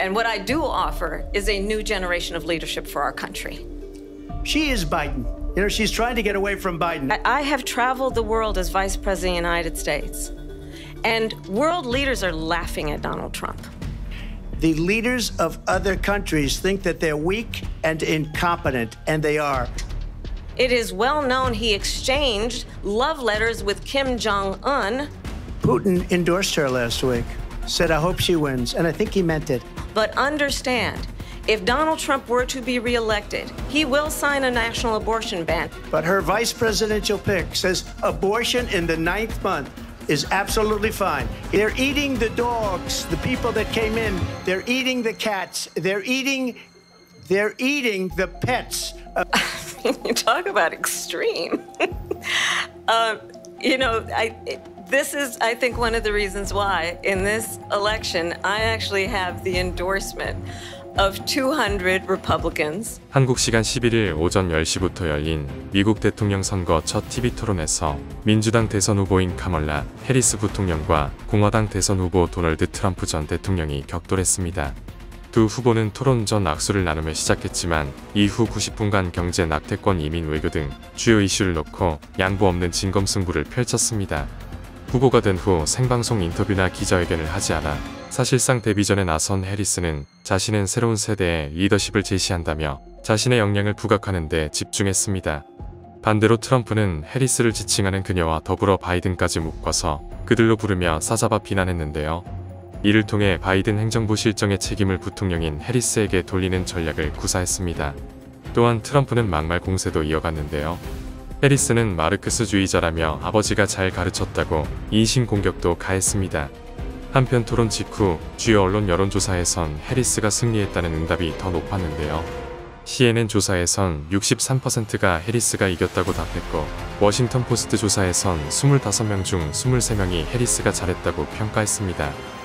And what I do offer is a new generation of leadership for our country. She is Biden. You know, she's trying to get away from Biden. I, I have traveled the world as Vice President of the United States, and world leaders are laughing at Donald Trump. The leaders of other countries think that they're weak and incompetent, and they are. It is well known he exchanged love letters with Kim Jong un. Putin endorsed her last week, said, I hope she wins, and I think he meant it. But understand, if Donald Trump were to be reelected, he will sign a national abortion ban. But her vice presidential pick says abortion in the ninth month is absolutely fine. They're eating the dogs, the people that came in. They're eating the cats. They're eating, they're eating the pets. you talk about extreme. uh, you know, I, this is, I think, one of the reasons why in this election I actually have the endorsement of 200 Republicans. 한국 시간 11일 오전 10시부터 열린 미국 대통령 선거 첫 TV 토론에서 민주당 대선 후보인 카멀라 해리스 부통령과 공화당 대선 후보 도널드 트럼프 전 대통령이 격돌했습니다. 두 후보는 토론 전 악수를 나누며 시작했지만 이후 90분간 경제 낙태권 이민 외교 등 주요 이슈를 놓고 양보 없는 진검승부를 펼쳤습니다. 후보가 된 후 생방송 인터뷰나 기자회견을 하지 않아 사실상 데뷔 전에 나선 해리스는 자신은 새로운 세대의 리더십을 제시한다며 자신의 역량을 부각하는 데 집중했습니다. 반대로 트럼프는 해리스를 지칭하는 그녀와 더불어 바이든까지 묶어서 그들로 부르며 싸잡아 비난했는데요. 이를 통해 바이든 행정부 실정의 책임을 부통령인 해리스에게 돌리는 전략을 구사했습니다. 또한 트럼프는 막말 공세도 이어갔는데요. 해리스는 마르크스주의자라며 아버지가 잘 가르쳤다고 인신 공격도 가했습니다. 한편 토론 직후 주요 언론 여론조사에선 해리스가 승리했다는 응답이 더 높았는데요. CNN 조사에선 63%가 해리스가 이겼다고 답했고 워싱턴 포스트 조사에선 25명 중 23명이 해리스가 잘했다고 평가했습니다.